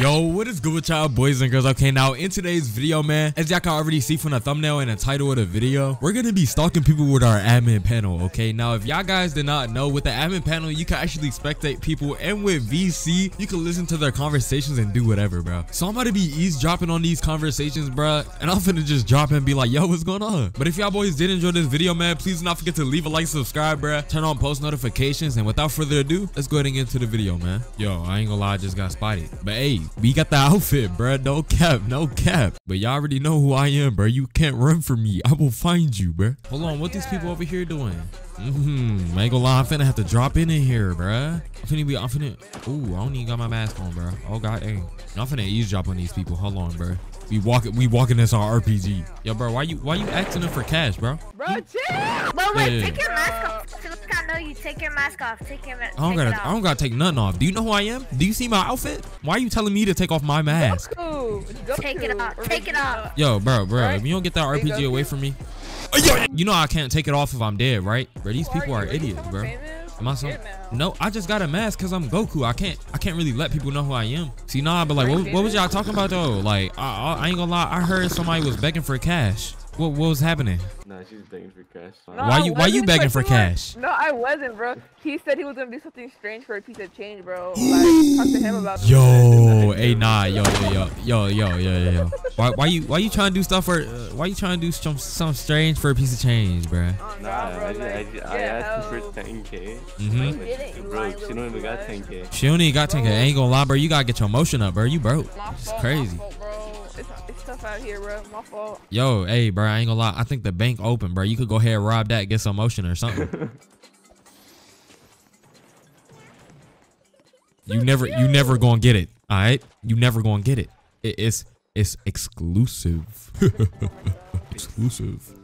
Yo, what is good with y'all boys and girls? Okay, now in today's video, man, as y'all can already see from the thumbnail and the title of the video, we're gonna be stalking people with our admin panel, okay? Now, if y'all guys did not know, with the admin panel, you can actually spectate people, and with VC, you can listen to their conversations and do whatever, bro. So I'm about to be eavesdropping on these conversations, bro, and I'm finna just drop and be like, yo, what's going on? But if y'all boys did enjoy this video, man, please do not forget to leave a like, subscribe, bro, turn on post notifications, and without further ado, let's go ahead and get into the video, man. Yo, I ain't gonna lie, I just got spotted. But hey, we got the outfit, bruh. No cap, no cap. But y'all already know who I am, bruh. You can't run from me. I will find you, bruh. Hold on, what these people over here doing? Mm-hmm. I ain't gonna lie, I'm finna have to drop in in here, bruh. I'm finna be, I'm finna, ooh, I don't even got my mask on, bruh. Oh, God, hey. I'm finna eavesdrop on these people. Hold on, bruh. We walking, we walking this our RPG. Yo, bro, why you, why you asking them for cash, bro? Bro, chill. Bro, wait, Yeah. take your mask off. So I you. Take your mask off. Take your mask. I don't gotta, off. I don't gotta take nothing off. Do you know who I am? Do you see my outfit? Why are you telling me to take off my mask? Take it off. Take it off. Yo, bro, bro, Right? if you don't get that RPG go. away from me. Oh, yo, you know I can't take it off if I'm dead, right? Bro, these people are idiots, bro. Am I so? No, I just got a mask because I'm Goku. I can't, I can't really let people know who I am. See, nah, but like, what, what was y'all talking about though? Like, I, I, I ain't gonna lie, I heard somebody was begging for cash. What, what was happening? No, she's begging for cash. No, why you Why you begging for cash? No, I wasn't, bro. He said he was gonna do something strange for a piece of change, bro. Like, talk to him about. Yo, hey, nah, yo, yo, yo, yo, yo, yo. why Why you Why you trying to do stuff for? Uh, why you trying to do some some strange for a piece of change, bro? Oh, nah, bro, I, like, I, I, I asked for 10k. Mm-hmm. Bro, she don't even got 10k. She only got 10k. ain't gonna lie, bro. You gotta get your emotion up, bro. You broke. It's crazy. My fault, bro. It's, it's tough out here, bro. My fault. Yo, hey, bro, I ain't gonna lie. I think the bank open, bro. You could go ahead and rob that, get some motion or something. you never, you never gonna get it. All right, you never gonna get it. it it's, it's exclusive. exclusive.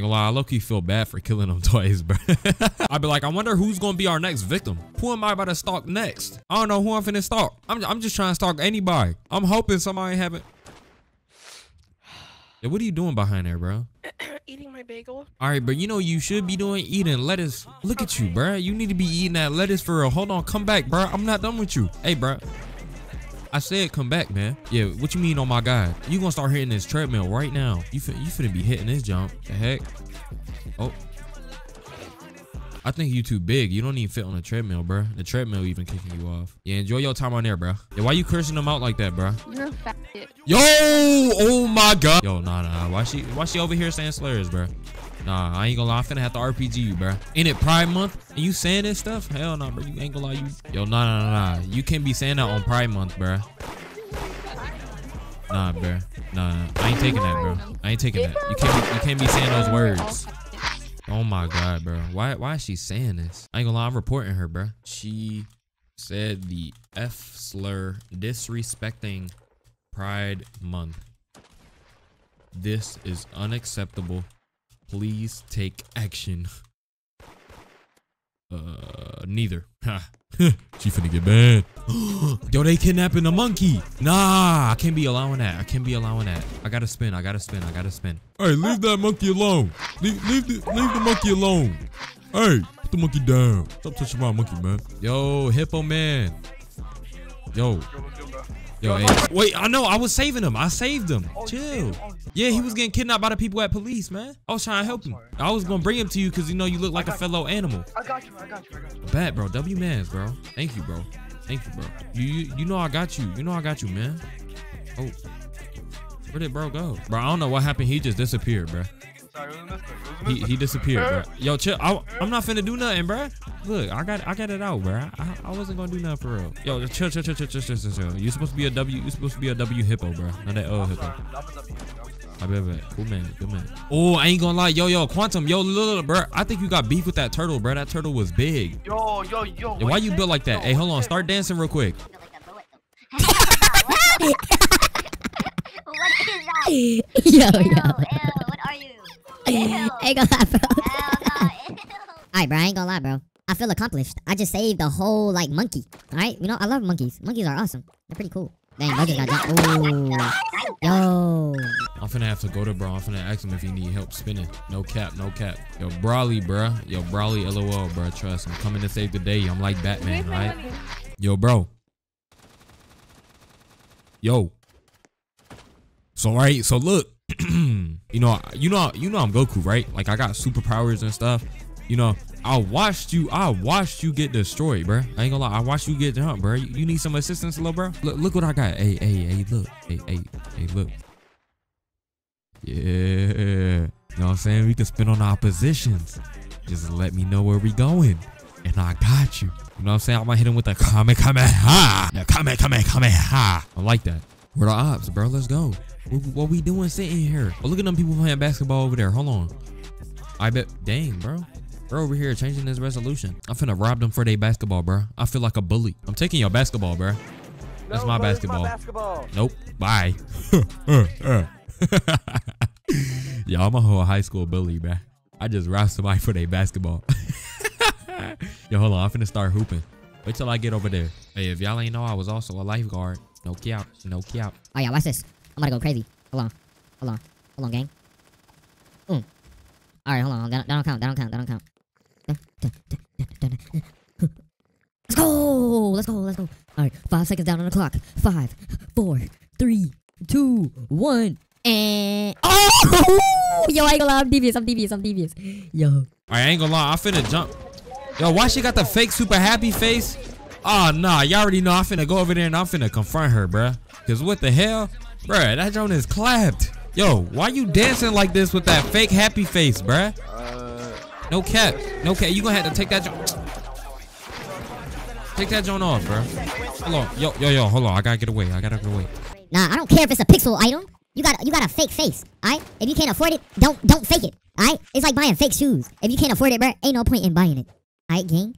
Ain't gonna lie, I low-key feel bad for killing them twice, bro. I'd be like, I wonder who's gonna be our next victim. Who am I about to stalk next? I don't know who I'm finna stalk. I'm, I'm just trying to stalk anybody. I'm hoping somebody haven't. Yeah, what are you doing behind there, bro? eating my bagel. All right, but you know you should be doing eating lettuce. Look at you, bro. You need to be eating that lettuce for real. Hold on, come back, bro. I'm not done with you. Hey, bro. I said come back, man. Yeah, what you mean on my guy? You gonna start hitting this treadmill right now. You fin you finna be hitting this jump. The heck? Oh. I think you too big. You don't even fit on a treadmill, bro. The treadmill even kicking you off. Yeah, enjoy your time on there, bro. Yeah, why you cursing them out like that, bro? You're a bitch. Yo, oh my god. Yo, nah, nah. Why she why she over here saying slurs, bro? Nah, I ain't gonna lie. I'm finna have to RPG you, bro. Ain't it Pride Month? And you saying this stuff? Hell no, bro. You ain't gonna lie. You yo, nah, nah, nah, nah. You can't be saying that on Pride Month, bro. Nah, bro. Nah, nah. I ain't taking that, bro. I ain't taking that. You can't be, you can't be saying those words. Oh my god, bro. Why why is she saying this? I ain't gonna lie, I'm reporting her, bro. She said the F slur disrespecting Pride Month. This is unacceptable. Please take action. Uh, neither. She finna get mad. Yo, they kidnapping the monkey. Nah, I can't be allowing that. I can't be allowing that. I gotta spin. I gotta spin. I gotta spin. Hey, leave that monkey alone. Leave, leave the leave the monkey alone. Hey, put the monkey down. Stop touching my monkey, man. Yo, hippo man. Yo. Yo, hey. Wait, I know. I was saving him. I saved him. Oh, Chill. Oh, yeah, he was getting kidnapped by the people at police, man. I was trying to help oh, him. I was gonna bring him to you because you know you look like a fellow animal. I got you, I got you, I got you. Bad, bro. W mans, bro. Thank you, bro. Thank you, bro. You, you you know I got you. You know I got you, man. Oh. Where did bro go? Bro, I don't know what happened. He just disappeared, bro. Sorry, he, he disappeared, bro. Yo, chill. I, am not finna do nothing, bro. Look, I got I got it out, bro. I, I wasn't gonna do nothing for real. Yo, chill, chill, chill, chill, chill, chill, chill. chill. You supposed to be a W. You supposed to be a W hippo, bro. Not that O hippo. I bet, bet. Cool man, good man. Oh, I ain't gonna lie, yo, yo, Quantum, yo, little bro. I think you got beef with that turtle, bro. That turtle was big. Yo, yo, yo. yo why you built like that? Yo, hey, hold on. Start dancing real quick. yo, yo ain't gonna lie, bro. Hell no. Alright, bro, I ain't gonna lie, bro. I feel accomplished. I just saved a whole, like, monkey. Alright? You know, I love monkeys. Monkeys are awesome. They're pretty cool. Dang, bro just got jumped. Ooh. Yo. I'm finna have to go to bro. I'm finna ask him if he need help spinning. No cap, no cap. Yo, Brawly, bro. Yo, Brawly, LOL, bro. Trust, I'm coming to save the day. I'm like Batman, right? Yo, bro. Yo. So right, so look, you know, you know, you know, I'm Goku, right? Like I got superpowers and stuff. You know, I watched you. I watched you get destroyed, bro. I ain't gonna lie. I watched you get jumped, bro. You, you need some assistance, little bro. Look, look what I got. Hey, hey, hey, look. Hey, hey, hey, look. Yeah. You know what I'm saying? We can spin on our positions. Just let me know where we going. And I got you. You know what I'm saying? I'm gonna hit him with a Kame Kameha. The Kameha. I like that. Where the ops, bro? Let's go. What, what we doing sitting here? Oh, look at them people playing basketball over there. Hold on. I bet. Dang, bro. We're over here changing this resolution. I'm finna rob them for their basketball, bro. I feel like a bully. I'm taking your basketball, bro. That's No, my bro, that's basketball. basketball. Nope. Bye. Yo, I'm a whole high school bully, bruh. I just robbed somebody for their basketball. Yo, hold on. I'm finna start hooping. Wait till I get over there. Hey, if y'all ain't know, I was also a lifeguard. No cap. No cap. Oh yeah, watch this. I'm gonna go crazy. Hold on. Hold on. Hold on, gang. Mm. Boom. Alright, hold on. That, that don't count. That don't count. That don't count. Let's go! Let's go, let's go. Alright, five seconds down on the clock. Five, four, three, two, one, and Oh yo, I ain't gonna lie, I'm devious, I'm devious, I'm devious. Yo. All right, I ain't gonna lie. I finna jump. Yo, why she got the fake super happy face? Oh, nah. Y'all already know I'm finna go over there and I'm finna confront her, bruh. Cause what the hell? Bruh, that joint is clapped. Yo, why you dancing like this with that fake happy face, bruh? Uh, No cap. No cap. You gonna have to take that joint. Take that joint off, bro. Hold on. Yo, yo, yo, hold on. I gotta get away. I gotta get away. Nah, I don't care if it's a pixel item. You got you got a fake face, alright? If you can't afford it, don't don't fake it, alright? It's like buying fake shoes. If you can't afford it, bruh, ain't no point in buying it. Alright, gang?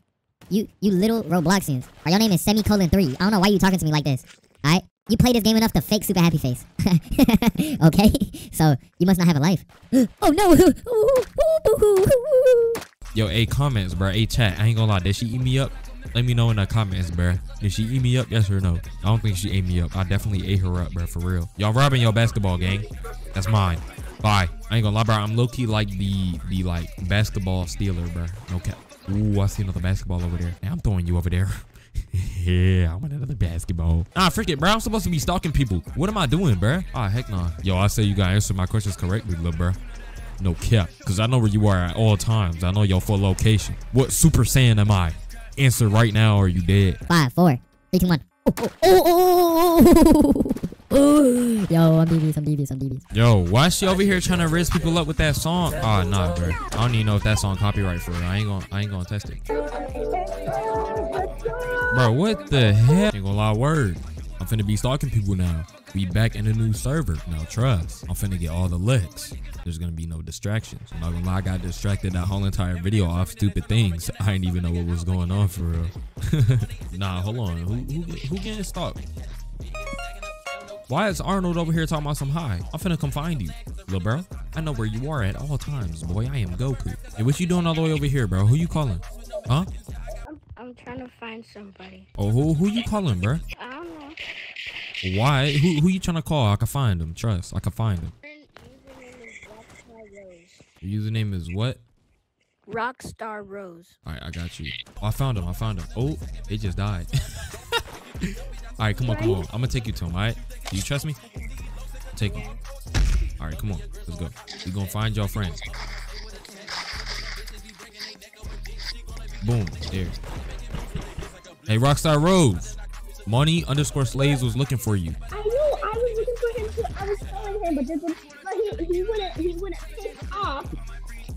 You you little Robloxians. Or your name is semicolon three. I don't know why you talking to me like this. Alright? You play this game enough to fake super happy face. okay? So you must not have a life. oh no! Yo, a comments, bro. A chat. I ain't gonna lie. Did she eat me up? Let me know in the comments, bro. Did she eat me up? Yes or no? I don't think she ate me up. I definitely ate her up, bro. For real. Y'all robbing your basketball gang. That's mine. Bye. I ain't gonna lie, bro. I'm low key like the the like basketball stealer, bro. No cap. Ooh, I see another basketball over there. Hey, I'm throwing you over there. yeah, I want another basketball. Ah, freak it, bro. I'm supposed to be stalking people. What am I doing, bro? Ah, heck no. Yo, I say you gotta answer my questions correctly, little bro. No cap, because I know where you are at all times. I know your full location. What Super Saiyan am I? Answer right now or you dead. Five, four, three, two, one. Oh, oh, oh, oh, oh, oh. Yo, I'm devious, I'm devious, I'm devious. Yo, why is she over here trying to raise people up with that song? Ah, nah, bro. I don't even know if that song copyright for it. I ain't gonna, I ain't gonna test it. Bro, what the hell? Ain't gonna lie, word. I'm finna be stalking people now. We back in a new server. Now trust, I'm finna get all the licks. There's gonna be no distractions. I'm not gonna lie, I got distracted that whole entire video off stupid things. I didn't even know what was going on for real. nah, hold on. Who, who, who getting stalked? Why is Arnold over here talking about some high? I'm finna come find you, little bro. I know where you are at all times, boy. I am Goku. Hey, what you doing all the way over here, bro? Who you calling? Huh? I'm, I'm trying to find somebody. Oh, who who you calling, bro? I don't know. Why? Who who you trying to call? I can find him. Trust, I can find him. Your username is what? Rockstar Rose. All right, I got you. Oh, I found him. I found him. Oh, it just died. all right, come on, come on. I'm gonna take you to him. All right? Do you trust me? Take him. All right, come on. Let's go. We gonna find your friends. Boom. There. Hey, Rockstar Rose. Money underscore slaves was looking for you. I knew I was looking for him too. I was calling him, but then but he, he wouldn't he wouldn't pick up.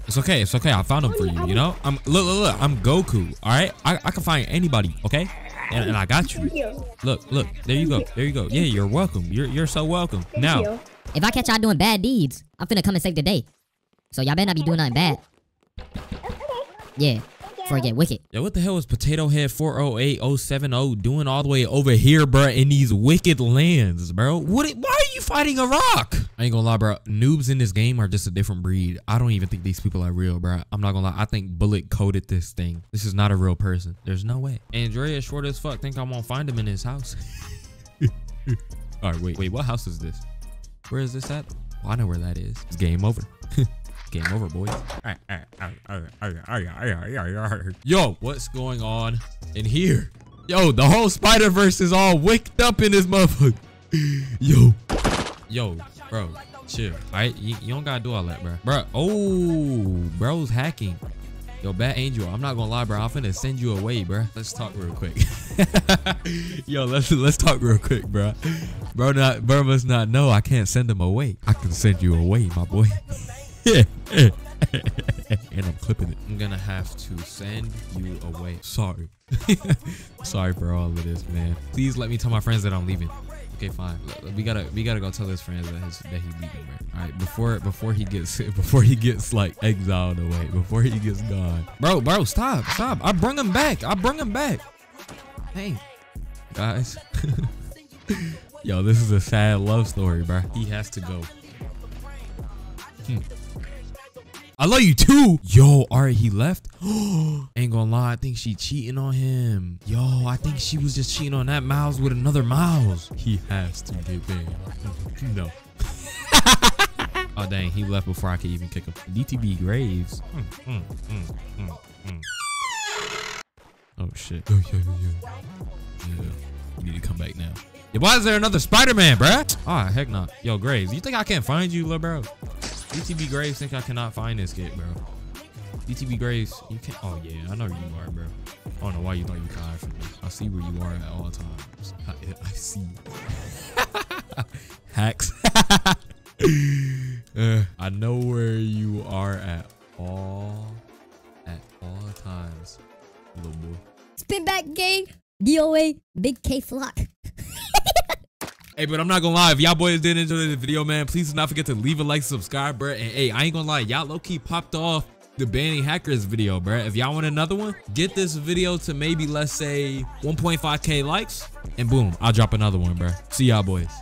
It's okay. It's okay. I found him for you. You know. I'm look, look, look. I'm Goku. All right. I, I can find anybody. Okay. And, and I got you. Thank you. Look, look. There you go. There you go. Yeah, you're welcome. You're you're so welcome. Thank Now, you. If I catch y'all doing bad deeds, I'm finna come and save the day. So y'all better not be doing nothing bad. Yeah, before I get wicked. yo, what the hell is Potato Head 408070 doing all the way over here, bro, in these wicked lands, bro? What? Why are you fighting a rock? I ain't gonna lie, bro. Noobs in this game are just a different breed. I don't even think these people are real, bro. I'm not gonna lie. I think Bullet coded this thing. This is not a real person. There's no way. Andrea, short as fuck, think I'm gonna find him in his house. all right, wait, wait. What house is this? Where is this at? Well, I know where that is. It's game over. game over, boys. Yo, what's going on in here? Yo, the whole Spider Verse is all wicked up in this motherfucker. Yo. Yo, bro. Chill. Alright, you, you don't gotta do all that, bro. Bro. Oh, bro's hacking. Yo, Bad Angel, I'm not gonna lie, bro. I'm finna send you away, bro. Let's talk real quick. Yo, let's let's talk real quick, bro. Bro, not bro must not know I can't send him away. I can send you away, my boy. and I'm clipping it. I'm gonna have to send you away. Sorry. Sorry for all of this, man. Please let me tell my friends that I'm leaving. Okay, fine. We gotta we gotta go tell his friends that his, that he's leaving, bro. All right, before before he gets before he gets like exiled away, before he gets gone, bro, bro, stop, stop. I bring him back. I bring him back. Hey, guys. Yo, this is a sad love story, bro. He has to go. Hmm. I love you too. Yo, all right, he left. Ain't gonna lie, I think she cheating on him. Yo, I think she was just cheating on that Miles with another Miles. He has to get banned. no. oh dang, he left before I could even kick him. DTB Graves. Mm, mm, mm, mm, mm. Oh shit. Yo, yo, yo, yo. Yeah, you need to come back now. Yo, why is there another Spider-Man, bruh? Ah, heck not. Yo, Graves, you think I can't find you, little bro? DTB Graves think I cannot find this kid, bro. DTB Graves, you can't. Oh yeah, I know where you are, bro. I don't know why you thought you could hide from me. I see where you are at all times. I, I see. Hacks. uh, I know where you are at all at all times, little boy. Spin back gang. DOA. Big K flock. Hey, but I'm not gonna lie, if y'all boys did enjoy this video, man, please do not forget to leave a like, subscribe, bro. And hey, I ain't gonna lie, y'all low-key popped off the banning hackers video, bro. If y'all want another one, get this video to maybe, let's say, 1.5k likes, and boom, I'll drop another one, bro. See y'all boys.